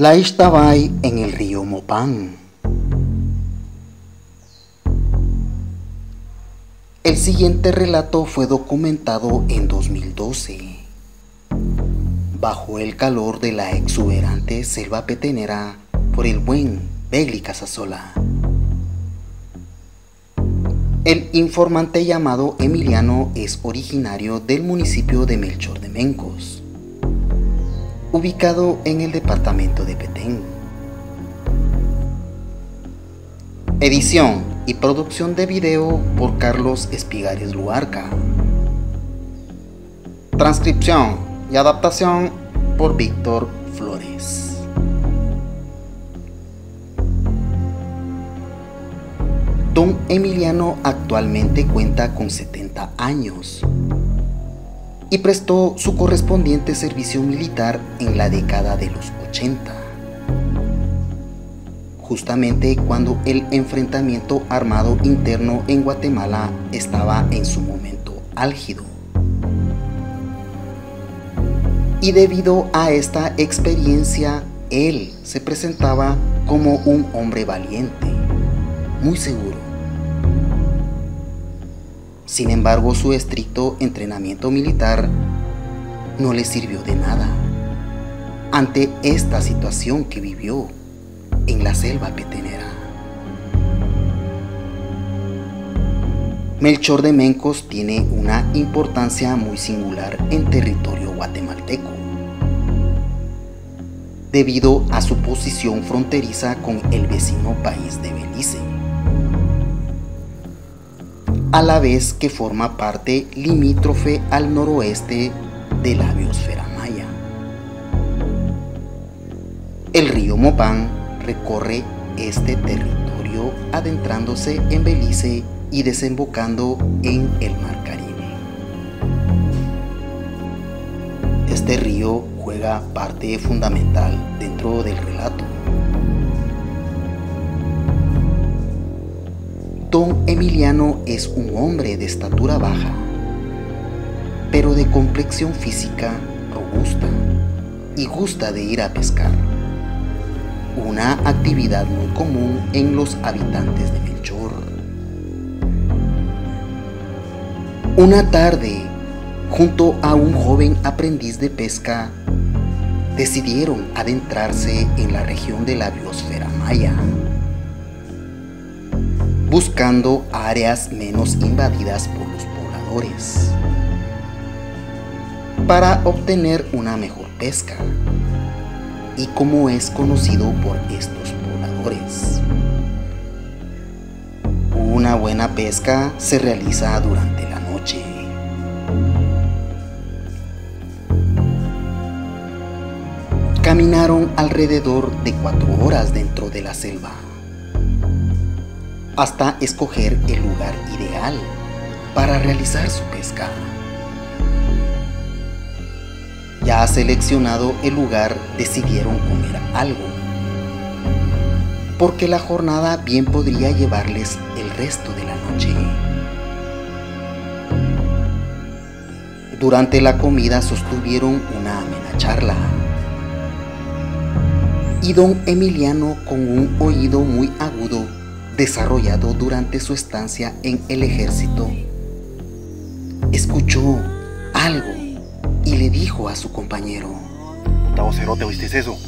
La Ixtabay en el río Mopán. El siguiente relato fue documentado en 2012. Bajo el calor de la exuberante selva petenera por el buen Begli Casasola. El informante llamado Emiliano es originario del municipio de Melchor de Mencos ubicado en el departamento de Petén. Edición y producción de video por Carlos Espigares Luarca. Transcripción y adaptación por Víctor Flores. Don Emiliano actualmente cuenta con 70 años y prestó su correspondiente servicio militar en la década de los 80, justamente cuando el enfrentamiento armado interno en Guatemala estaba en su momento álgido. Y debido a esta experiencia, él se presentaba como un hombre valiente, muy seguro sin embargo, su estricto entrenamiento militar no le sirvió de nada ante esta situación que vivió en la selva petenera. Melchor de Mencos tiene una importancia muy singular en territorio guatemalteco, debido a su posición fronteriza con el vecino país de Belice a la vez que forma parte limítrofe al noroeste de la biosfera maya. El río Mopán recorre este territorio adentrándose en Belice y desembocando en el Mar Caribe. Este río juega parte fundamental dentro del relato Don Emiliano es un hombre de estatura baja, pero de complexión física robusta y gusta de ir a pescar, una actividad muy común en los habitantes de Melchor. Una tarde, junto a un joven aprendiz de pesca, decidieron adentrarse en la región de la biosfera maya buscando áreas menos invadidas por los pobladores para obtener una mejor pesca y como es conocido por estos pobladores. Una buena pesca se realiza durante la noche. Caminaron alrededor de cuatro horas dentro de la selva hasta escoger el lugar ideal para realizar su pesca. Ya seleccionado el lugar, decidieron comer algo, porque la jornada bien podría llevarles el resto de la noche. Durante la comida sostuvieron una amena charla. Y don Emiliano, con un oído muy agudo, desarrollado durante su estancia en el ejército, escuchó algo y le dijo a su compañero: Puta cerote, ¿oíste eso?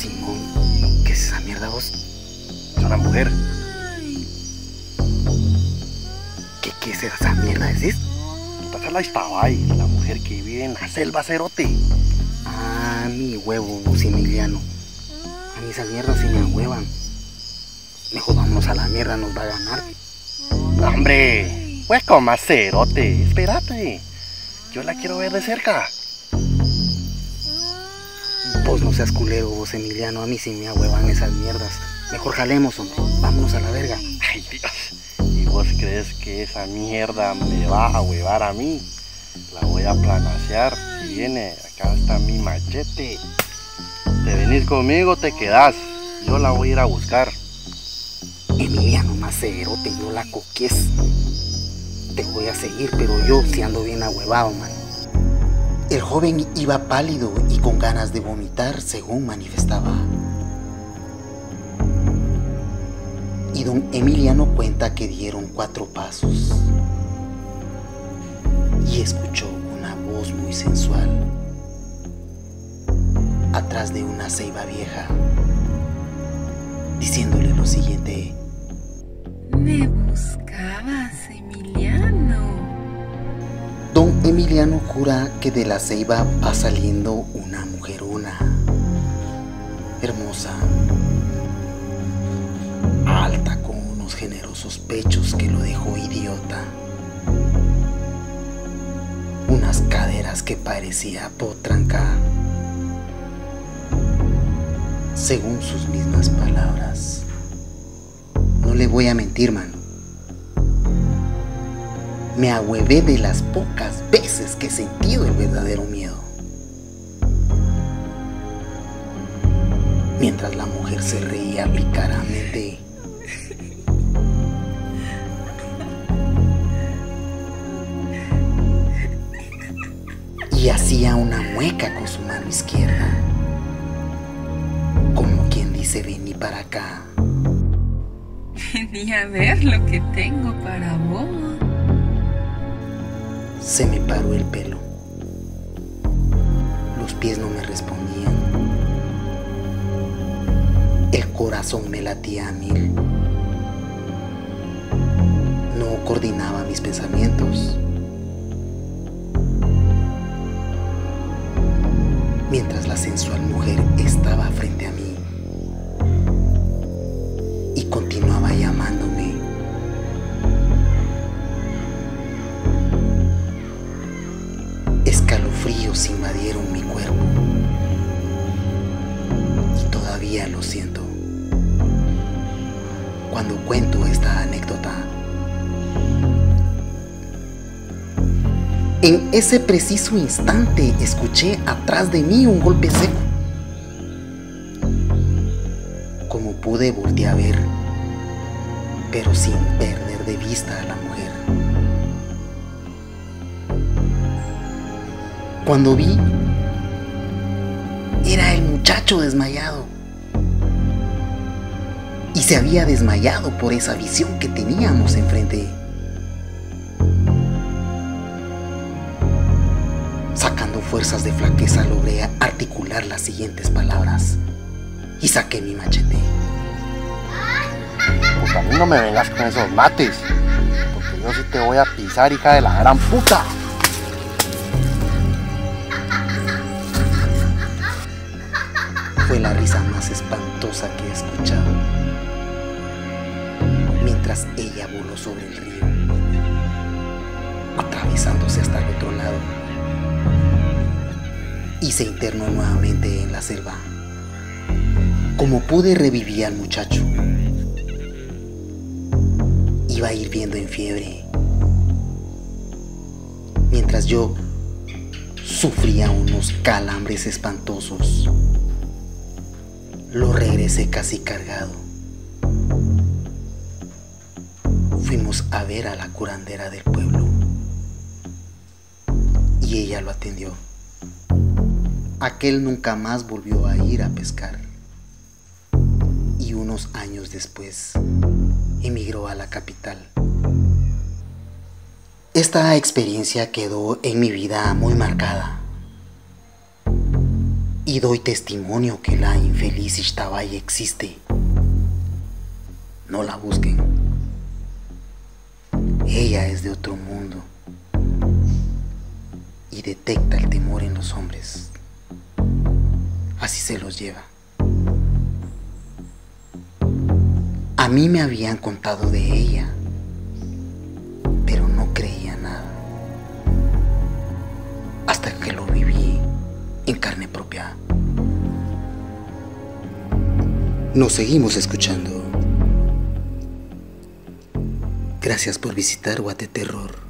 Simón, ¿qué es esa mierda vos? Es una mujer. ¿Qué, qué es esa mierda, decís? Puta, la Istabay, la mujer que vive en la selva cerote. Ah, mi huevo, Emiliano. A mí esas mierdas se me ahuevan. Mejor vámonos a la mierda, nos va a ganar. hombre, pues como cerote, espérate. Yo la quiero ver de cerca. Vos no seas culero, vos Emiliano, a mí sí me ahuevan esas mierdas. Mejor jalemos, hombre. Vámonos a la verga. Ay, Dios. ¿Y vos crees que esa mierda me va a huevar a mí? La voy a planasear. Si viene, acá está mi machete. Te venís conmigo, te quedás. Yo la voy a ir a buscar. Emiliano Macero, te dio la coques. Te voy a seguir, pero yo si ando bien ahuevado, man. El joven iba pálido y con ganas de vomitar, según manifestaba. Y don Emiliano cuenta que dieron cuatro pasos y escuchó una voz muy sensual atrás de una ceiba vieja, diciéndole lo siguiente. Me buscabas, Emiliano. Don Emiliano jura que de la ceiba va saliendo una mujerona, hermosa, alta con unos generosos pechos que lo dejó idiota, unas caderas que parecía potranca según sus mismas palabras. No le voy a mentir, mano. Me ahuevé de las pocas veces que he sentido el verdadero miedo. Mientras la mujer se reía picaramente. Y hacía una mueca con su mano izquierda se vení para acá. Vení a ver lo que tengo para vos. Se me paró el pelo. Los pies no me respondían. El corazón me latía a mil. No coordinaba mis pensamientos. Mientras la sensual mujer todavía lo siento cuando cuento esta anécdota. En ese preciso instante escuché atrás de mí un golpe seco. Como pude voltear a ver, pero sin perder de vista a la mujer. Cuando vi, era el muchacho desmayado. Y se había desmayado por esa visión que teníamos enfrente. Sacando fuerzas de flaqueza logré articular las siguientes palabras y saqué mi machete a mí no me vengas con esos mates. Porque yo sí te voy a pisar, hija de la gran puta. Fue la risa más espantosa que he escuchado. Mientras ella voló sobre el río, atravesándose hasta el otro lado, y se internó nuevamente en la selva. Como pude revivir al muchacho, iba hirviendo en fiebre, mientras yo sufría unos calambres espantosos. Lo regresé casi cargado. A ver a la curandera del pueblo y ella lo atendió. Aquel nunca más volvió a ir a pescar y unos años después emigró a la capital. Esta experiencia quedó en mi vida muy marcada. Y doy testimonio que la infeliz Ishtabay existe. No la busquen. Ella es de otro mundo y detecta el temor en los hombres. Así se los lleva. A mí me habían contado de ella, pero no creía nada. Hasta que lo viví en carne propia. Nos seguimos escuchando. Gracias por visitar Guate Terror.